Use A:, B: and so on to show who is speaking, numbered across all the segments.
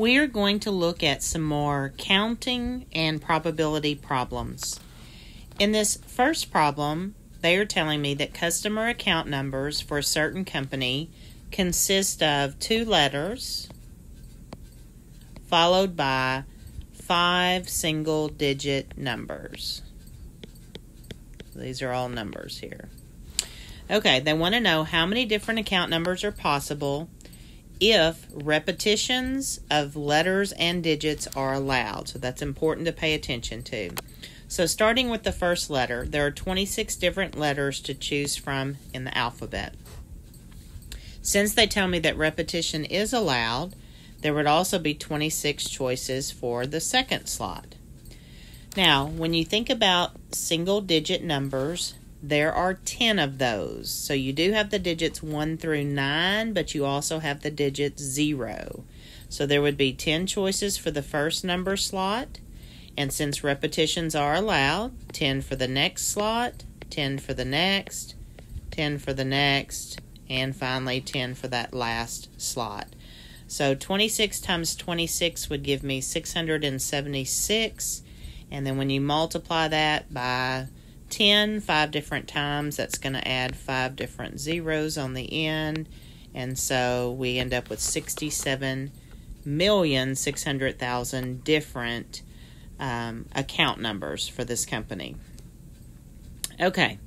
A: we are going to look at some more counting and probability problems. In this first problem, they are telling me that customer account numbers for a certain company consist of two letters followed by five single digit numbers. These are all numbers here. Okay, they want to know how many different account numbers are possible if repetitions of letters and digits are allowed. So that's important to pay attention to. So, starting with the first letter, there are 26 different letters to choose from in the alphabet. Since they tell me that repetition is allowed, there would also be 26 choices for the second slot. Now, when you think about single digit numbers, there are 10 of those. So you do have the digits 1 through 9, but you also have the digits 0. So there would be 10 choices for the first number slot. And since repetitions are allowed, 10 for the next slot, 10 for the next, 10 for the next, and finally 10 for that last slot. So 26 times 26 would give me 676. And then when you multiply that by 10 five different times, that's going to add five different zeros on the end. And so we end up with 67,600,000 different um, account numbers for this company. Okay.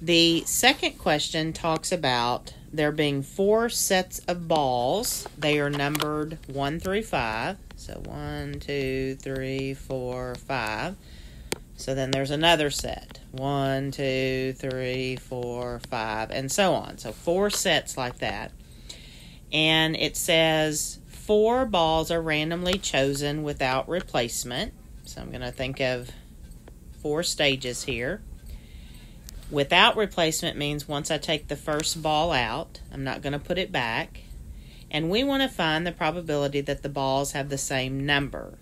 A: The second question talks about there being four sets of balls. They are numbered 1 through 5. So one, two, three, four, five. So then there's another set. One, two, three, four, five, and so on. So four sets like that. And it says four balls are randomly chosen without replacement. So I'm going to think of four stages here. Without replacement means once I take the first ball out, I'm not going to put it back. And we want to find the probability that the balls have the same number.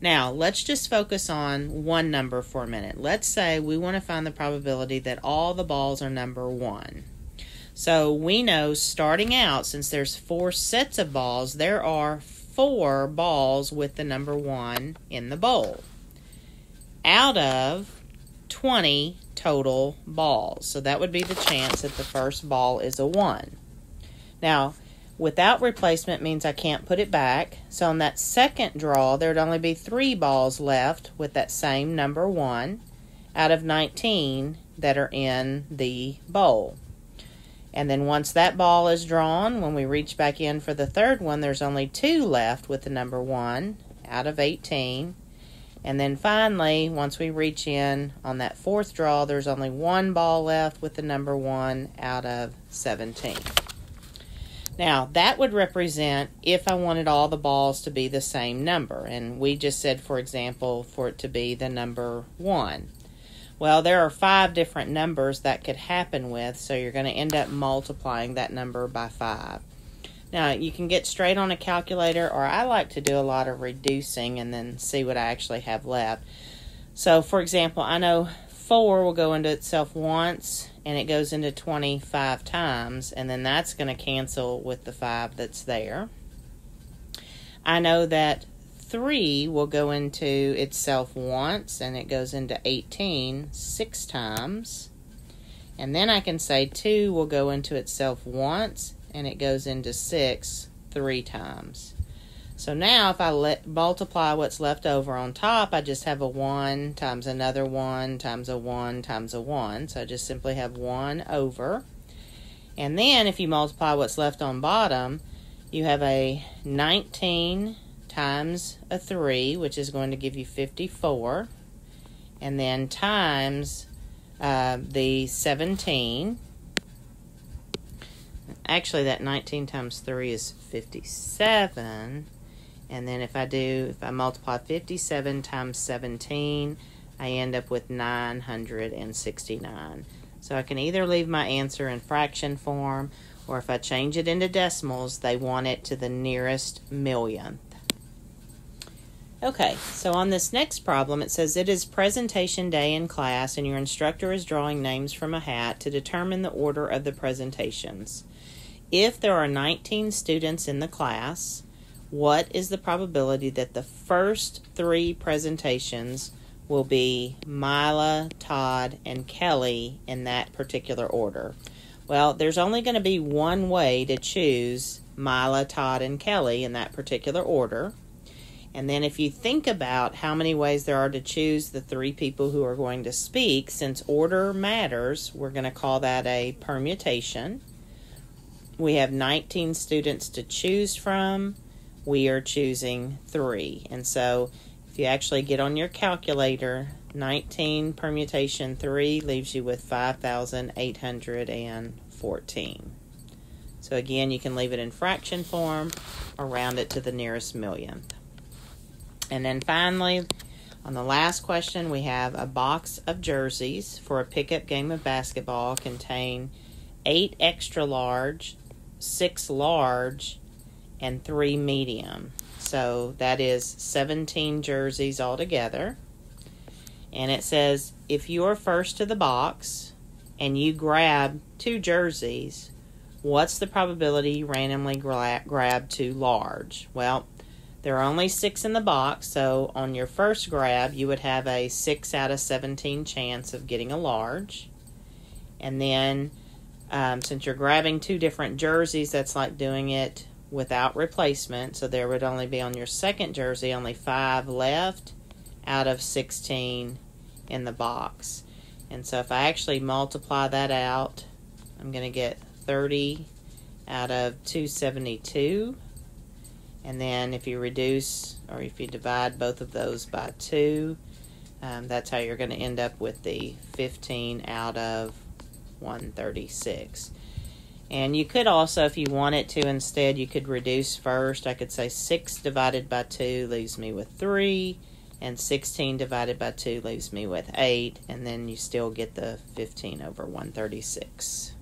A: Now, let's just focus on one number for a minute. Let's say we want to find the probability that all the balls are number 1. So we know starting out, since there's four sets of balls, there are four balls with the number 1 in the bowl. Out of 20 total balls. So that would be the chance that the first ball is a 1. Now, without replacement means I can't put it back. So on that second draw, there'd only be 3 balls left with that same number 1 out of 19 that are in the bowl. And then once that ball is drawn, when we reach back in for the third one, there's only 2 left with the number 1 out of 18. And then finally, once we reach in on that fourth draw, there's only one ball left with the number one out of 17. Now, that would represent if I wanted all the balls to be the same number. And we just said, for example, for it to be the number one. Well, there are five different numbers that could happen with, so you're going to end up multiplying that number by five. Now, you can get straight on a calculator, or I like to do a lot of reducing and then see what I actually have left. So, for example, I know 4 will go into itself once, and it goes into 25 times, and then that's going to cancel with the 5 that's there. I know that 3 will go into itself once, and it goes into 18 six times. And then I can say 2 will go into itself once, and it goes into 6 three times. So now if I let multiply what's left over on top, I just have a 1 times another 1 times a 1 times a 1. So I just simply have 1 over. And then if you multiply what's left on bottom, you have a 19 times a 3, which is going to give you 54. And then times uh, the 17, actually that 19 times 3 is 57 and then if I do if I multiply 57 times 17 I end up with 969 so I can either leave my answer in fraction form or if I change it into decimals they want it to the nearest millionth Okay, so on this next problem, it says it is presentation day in class, and your instructor is drawing names from a hat to determine the order of the presentations. If there are 19 students in the class, what is the probability that the first three presentations will be Mila, Todd, and Kelly in that particular order? Well, there's only going to be one way to choose Mila, Todd, and Kelly in that particular order. And then if you think about how many ways there are to choose the three people who are going to speak, since order matters, we're going to call that a permutation. We have 19 students to choose from. We are choosing three. And so if you actually get on your calculator, 19 permutation 3 leaves you with 5,814. So again, you can leave it in fraction form or round it to the nearest millionth. And then finally, on the last question, we have a box of jerseys for a pickup game of basketball contain eight extra large, six large, and three medium. So that is 17 jerseys altogether. And it says if you are first to the box and you grab two jerseys, what's the probability you randomly gra- grab two large? Well, there are only six in the box, so on your first grab, you would have a 6 out of 17 chance of getting a large. And then, um, since you're grabbing two different jerseys, that's like doing it without replacement. So there would only be on your second jersey only five left out of 16 in the box. And so if I actually multiply that out, I'm going to get 30 out of 272. And then if you reduce or if you divide both of those by 2, um, that's how you're going to end up with the 15 out of 136. And you could also, if you wanted to, instead, you could reduce first. I could say 6 divided by 2 leaves me with 3, and 16 divided by 2 leaves me with 8, and then you still get the 15 over 136.